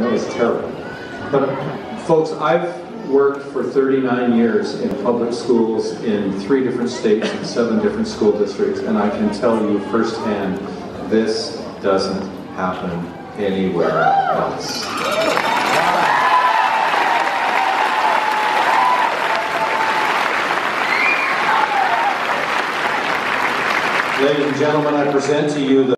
know it's terrible. But folks, I've worked for 39 years in public schools in three different states and seven different school districts, and I can tell you firsthand, this doesn't happen anywhere else. Ladies and gentlemen, I present to you the